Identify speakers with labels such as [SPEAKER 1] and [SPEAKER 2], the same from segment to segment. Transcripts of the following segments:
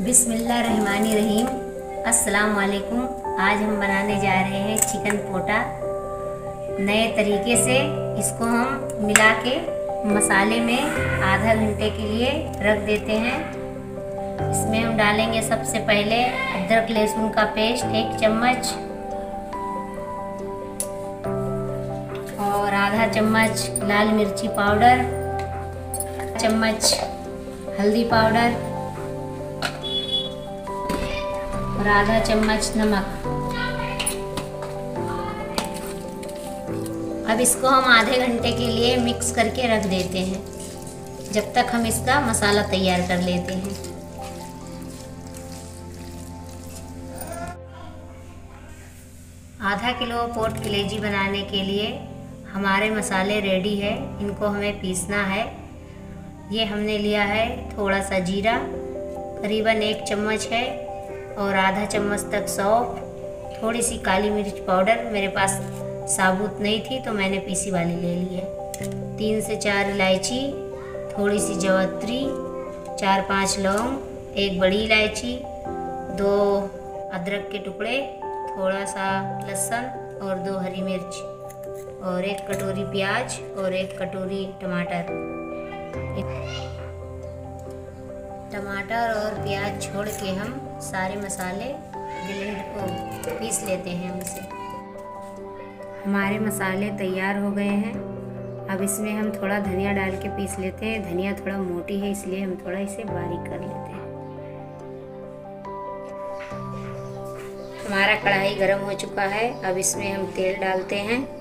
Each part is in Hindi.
[SPEAKER 1] बिस्मिल्लाहिर्रहमानिर्रहीम। अस्सलाम वालेकुम आज हम बनाने जा रहे हैं चिकन पोटा। नए तरीके से इसको हम मिला के मसाले में आधा घंटे के लिए रख देते हैं। इसमें हम डालेंगे सबसे पहले अदरक लहसुन का पेस्ट एक चम्मच और आधा चम्मच लाल मिर्ची पाउडर, चम्मच हल्दी पाउडर और आधा चम्मच नमक। अब इसको हम आधे घंटे के लिए मिक्स करके रख देते हैं, जब तक हम इसका मसाला तैयार कर लेते हैं। आधा किलो पोर्ट कलेजी बनाने के लिए हमारे मसाले रेडी है, इनको हमें पीसना है। ये हमने लिया है थोड़ा सा जीरा, करीबन एक चम्मच है। और आधा चम्मच तक सौंफ थोड़ी सी काली मिर्च पाउडर। मेरे पास साबुत नहीं थी तो मैंने पीसी वाली ले ली है। तीन से चार इलायची थोड़ी सी जवत्री चार पाँच लौंग, एक बड़ी इलायची, दो अदरक के टुकड़े थोड़ा सा लहसुन और दो हरी मिर्च, और एक कटोरी प्याज और एक कटोरी टमाटर। टमाटर और प्याज छोड़ के हम सारे मसाले ब्लेंड को पीस लेते हैं उनसे हमारे मसाले तैयार हो गए हैं। अब इसमें हम थोड़ा धनिया डाल के पीस लेते हैं। धनिया थोड़ा मोटी है, इसलिए हम थोड़ा इसे बारीक कर लेते हैं। हमारा कढ़ाई गर्म हो चुका है। अब इसमें हम तेल डालते हैं।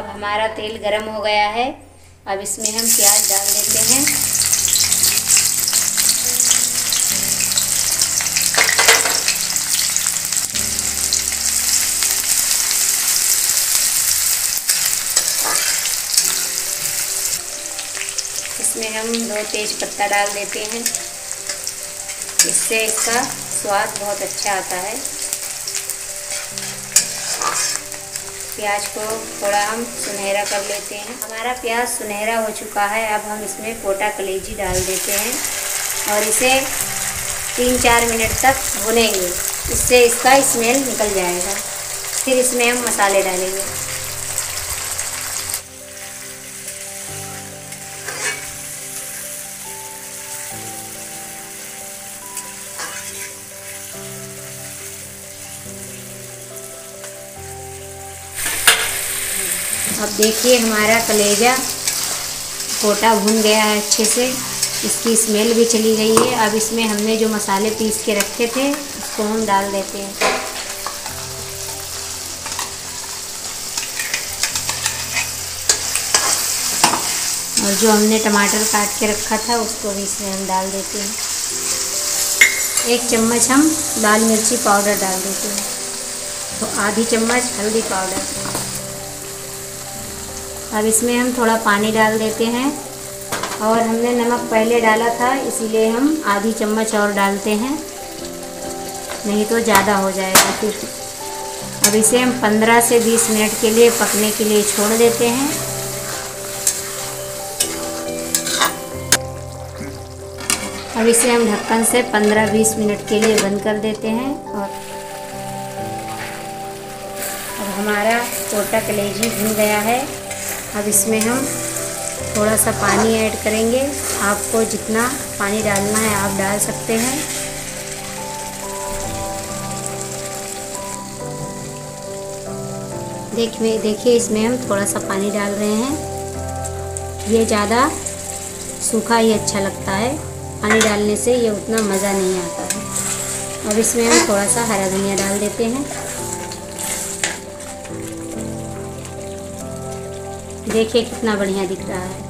[SPEAKER 1] अब हमारा तेल गरम हो गया है। अब इसमें हम प्याज डाल देते हैं। इसमें हम दो तेज पत्ता डाल देते हैं। इससे इसका स्वाद बहुत अच्छा आता है। प्याज को थोड़ा हम सुनहरा कर लेते हैं। हमारा प्याज सुनहरा हो चुका है, अब हम इसमें कोटा कलेजी डाल देते हैं और इसे तीन चार मिनट तक भुनेंगे। इससे इसका स्मेल निकल जाएगा। फिर इसमें हम मसाले डालेंगे। अब देखिए हमारा कलेजा कोटा भुन गया है अच्छे से। इसकी स्मेल भी चली गई है। अब इसमें हमने जो मसाले पीस के रखे थे, उसको हम डाल देते हैं। और जो हमने टमाटर काट के रखा था, उसको भी इसमें हम डाल देते हैं। एक चम्मच हम लाल मिर्ची पाउडर डाल देते हैं। तो आधी चम्मच हल्दी पाउडर। अब इसमें हम थोड़ा पानी डाल देते हैं। और हमने नमक पहले डाला था, इसीलिए हम आधी चम्मच और डालते हैं। नहीं तो ज़्यादा हो जाएगा फिर। अब इसे हम 15 से 20 मिनट के लिए पकने के लिए छोड़ देते हैं। अब इसे हम ढक्कन से 15-20 मिनट के लिए बंद कर देते हैं और अब हमारा कोटा कलेजी भुन गया है। अब इसमें हम थोड़ा सा पानी ऐड करेंगे। आपको जितना पानी डालना है, आप डाल सकते हैं। देखिए देखिए, इसमें हम थोड़ा सा पानी डाल रहे हैं। ये ज़्यादा सूखा ही अच्छा लगता है। पानी डालने से ये उतना मज़ा नहीं आता है। अब इसमें हम थोड़ा सा हरा धनिया डाल देते हैं। देखिए कितना बढ़िया दिख रहा है।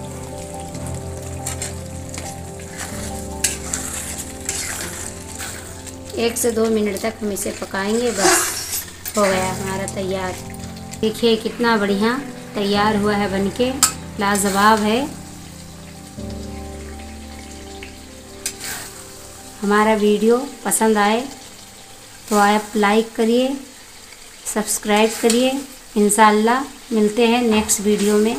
[SPEAKER 1] एक से दो मिनट तक हम इसे पकाएँगे, बस हो गया हमारा तैयार। देखिए कितना बढ़िया तैयार हुआ है बनके, लाजवाब है। हमारा वीडियो पसंद आए तो आप लाइक करिए, सब्सक्राइब करिए इंशाल्लाह मिलते हैं नेक्स्ट वीडियो में।